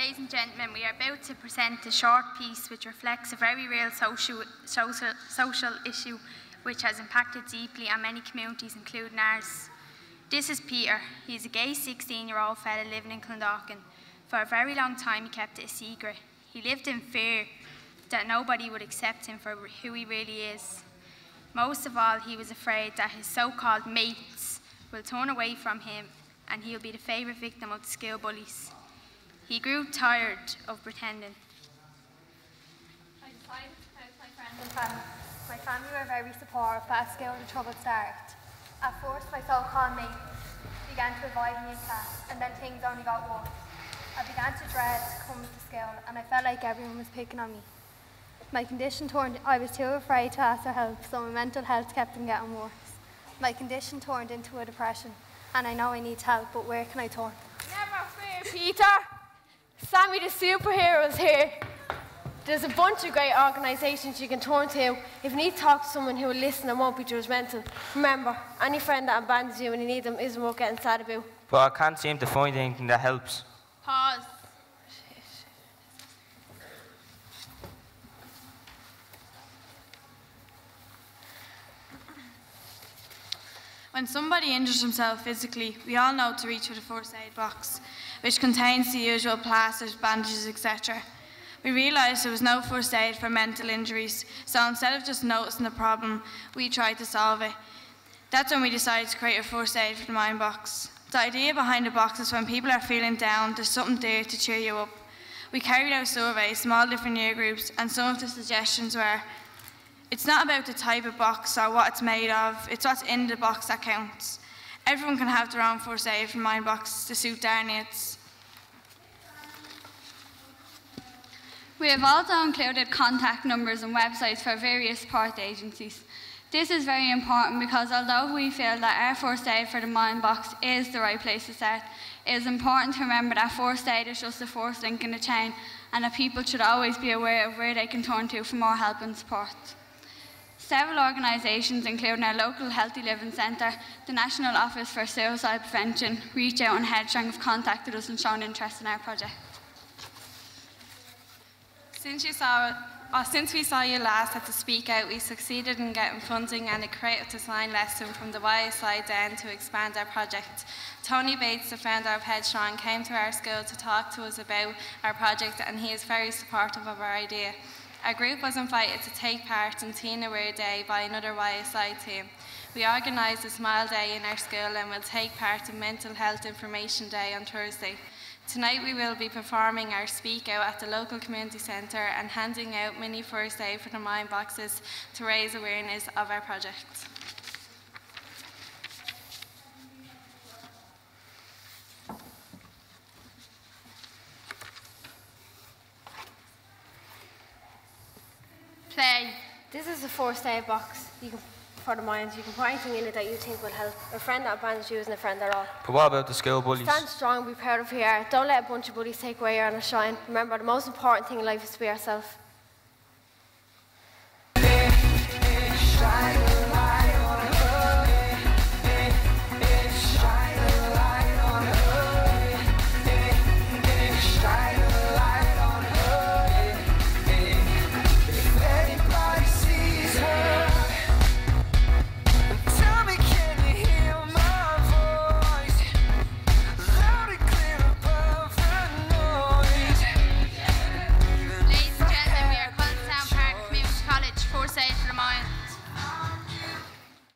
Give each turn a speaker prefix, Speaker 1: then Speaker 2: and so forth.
Speaker 1: Ladies and gentlemen, we are about to present a short piece which reflects a very real social, social, social issue which has impacted deeply on many communities, including ours. This is Peter. He's a gay 16 year old fella living in Clondalkin. For a very long time, he kept it a secret. He lived in fear that nobody would accept him for who he really is. Most of all, he was afraid that his so called mates will turn away from him and he'll be the favourite victim of the school bullies. He grew tired of pretending.
Speaker 2: I decided to help my friends and family. My family were very supportive, but at school the trouble started. At first, my so-called mates began to avoid me in class, and then things only got worse. I began to dread coming to school, and I felt like everyone was picking on me. My condition turned, I was too afraid to ask for help, so my mental health kept on getting worse. My condition turned into a depression, and I know I need help, but where can I turn?
Speaker 3: Never fear, Peter. Sammy the superhero is here. There's a bunch of great organisations you can turn to if you need to talk to someone who will listen and won't be judgmental. Remember, any friend that abandons you when you need them isn't worth getting sad about.
Speaker 4: But I can't seem to find anything that helps.
Speaker 5: When somebody injures himself physically, we all know to reach for the first aid box, which contains the usual plasters, bandages, etc. We realised there was no first aid for mental injuries, so instead of just noticing the problem, we tried to solve it. That's when we decided to create a first aid for the mind box. The idea behind the box is when people are feeling down, there's something there to cheer you up. We carried out surveys, small different year groups, and some of the suggestions were it's not about the type of box or what it's made of, it's what's in the box that counts. Everyone can have their own first aid from Mind Box to suit their needs.
Speaker 6: We have also included contact numbers and websites for various support agencies. This is very important because although we feel that our first aid for the Mind Box is the right place to start, it is important to remember that first aid is just the first link in the chain and that people should always be aware of where they can turn to for more help and support. Several organisations, including our local Healthy Living Centre, the National Office for Suicide Prevention, Reach Out and Headstrong have contacted us and shown interest in our project.
Speaker 7: Since, saw, since we saw you last at the Speak Out, we succeeded in getting funding and a creative design lesson from the YSI Den to expand our project. Tony Bates, the founder of Headstrong, came to our school to talk to us about our project and he is very supportive of our idea. Our group was invited to take part in Teen Aware Day by another YSI team. We organised a smile day in our school and will take part in Mental Health Information Day on Thursday. Tonight we will be performing our speak out at the local community centre and handing out mini first aid for the mind boxes to raise awareness of our project.
Speaker 1: Play.
Speaker 3: This is a first aid box you can, for the minds. You can put anything in it that you think will help. A friend that abandons you isn't a friend at all.
Speaker 4: But what about the school bullies?
Speaker 3: Stand strong, be proud of who you are. Don't let a bunch of bullies take away your honor shine. Remember, the most important thing in life is to be yourself.